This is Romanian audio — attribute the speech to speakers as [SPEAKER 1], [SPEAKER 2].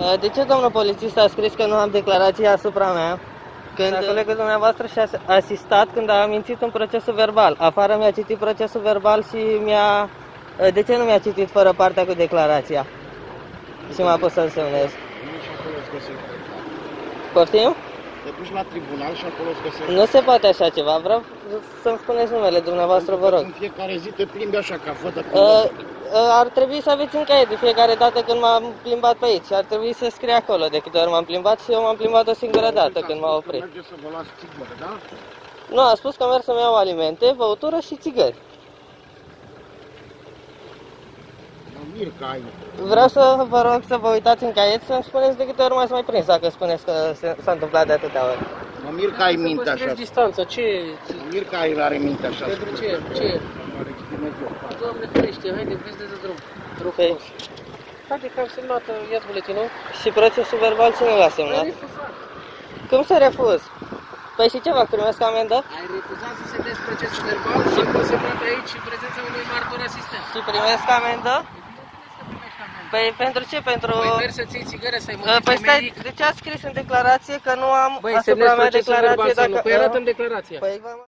[SPEAKER 1] Uh, De ce domnul polițist a scris că nu am declarație asupra mea? Când colegul dumneavoastră și-a asistat când a mințit un procesul verbal. Afară mi-a citit procesul verbal și mi-a... Uh, De ce nu mi-a citit fără partea cu declarația? Și m-a pus să-l semnez.
[SPEAKER 2] Nu și acolo îți găsești.
[SPEAKER 1] Poftim?
[SPEAKER 2] Te duci la tribunal și acolo îți găsești.
[SPEAKER 1] Nu se poate așa ceva. Vreau să-mi spuneți numele dumneavoastră, vă rog.
[SPEAKER 2] În fiecare zi te plimbi așa ca fătă
[SPEAKER 1] Uh, uh, ar trebui să aveți în caiet de fiecare dată când m-am plimbat pe aici. Ar trebui să scrie acolo de câte ori m-am plimbat și eu m-am plimbat o singură dată când m-a oprit.
[SPEAKER 2] Merge să vă las țigări, da?
[SPEAKER 1] Nu, a spus că merg să-mi iau alimente, băutură și țigări.
[SPEAKER 2] Mă mir că ai.
[SPEAKER 1] Vreau să vă rog să vă uitați în caiet să-mi spuneți de câte ori m-ați mai prins, dacă spuneți că se- s-a întâmplat de atâtea ori.
[SPEAKER 2] Mă mir că ai minte așa.
[SPEAKER 3] Păstrezi distanța, ce,
[SPEAKER 2] Mă mir că ai are minte așa.
[SPEAKER 3] pentru ce, ce? Doamne ferește, haide, vezi de drum. Rog
[SPEAKER 1] Păi.
[SPEAKER 3] frumos. Haide că am semnat, uh, ia-ți buletinul.
[SPEAKER 1] Și procesul verbal cine l-a semnat?
[SPEAKER 3] Ai refuzat.
[SPEAKER 1] Cum să refuz? Păi și ce fac, primesc amendă?
[SPEAKER 3] Ai refuzat să semnezi procesul verbal și a semnat aici în prezența unui martor asistent.
[SPEAKER 1] Și primesc amendă? Păi pentru ce? Pentru...
[SPEAKER 3] Păi mergi să-ți iei țigără, să-i
[SPEAKER 1] Uh,
[SPEAKER 3] mănânci
[SPEAKER 1] Păi
[SPEAKER 3] pe
[SPEAKER 1] stai,
[SPEAKER 3] medic.
[SPEAKER 1] de ce ați scris în declarație că nu am
[SPEAKER 3] Băi,
[SPEAKER 1] asupra
[SPEAKER 3] semnezi
[SPEAKER 1] mea
[SPEAKER 3] procesul verbal
[SPEAKER 1] declarație
[SPEAKER 3] sau nu?
[SPEAKER 1] dacă...
[SPEAKER 3] Păi arată-mi declarația.
[SPEAKER 1] Păi, vă-